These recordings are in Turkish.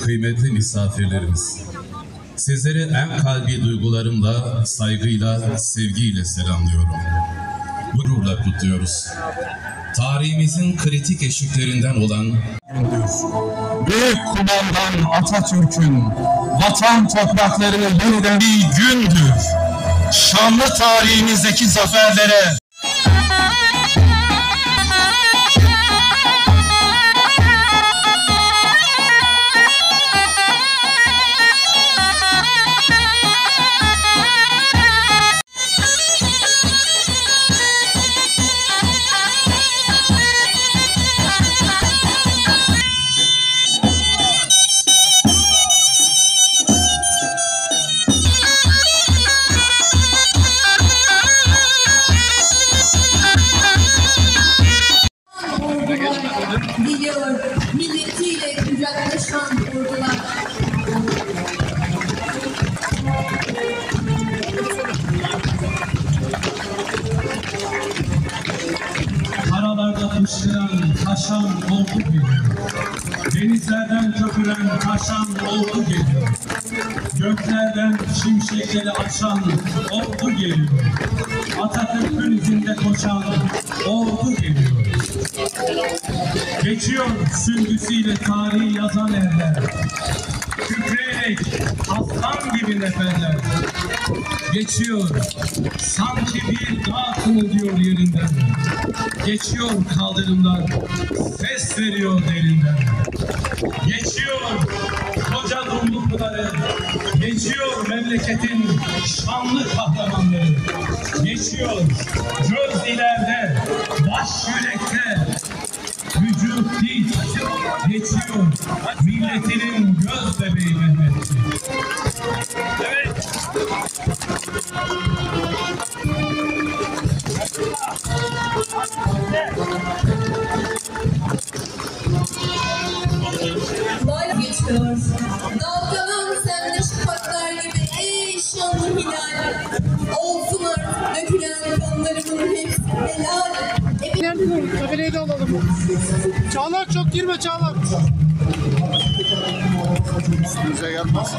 Kıymetli misafirlerimiz, sizleri en kalbi duygularımla, saygıyla, sevgiyle selamlıyorum. Gururla kutluyoruz. Tarihimizin kritik eşiklerinden olan Büyük kumandan Atatürk'ün vatan topraklarını yeniden bir gündür. Şanlı tarihimizdeki zaferlere taşan oldu geliyor. Denizlerden köpüren taşan oldu geliyor. Göklerden şimşekleri açan oldu geliyor. Atatürk'ün izinde koşan oldu geliyor. Geçiyor süngüsüyle tarihi yazan eller. Kükreyerek aslan gibi neferler. Geçiyor sanki bir dağ kımıldıyor yerinden. Geçiyor kaldırımlar, ses veriyor derinden. Geçiyor koca Dumlu Pınarı, geçiyor memleketin şanlı kahramanları. Geçiyor göz ileride, baş yürekte, vücut dik, geçiyor milletinin göz Bayram geçiyor. Dalgalan sende şafaklar gibi ey şanlı hilal. Olsun artık dökülen kanlarımın hepsi helal. Nerede? Kafileyi de alalım. Çağlar çok girme Çağlar. üstünüze gelmez.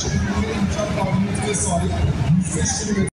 şekilde imkan kabiliyetine sahip 105 km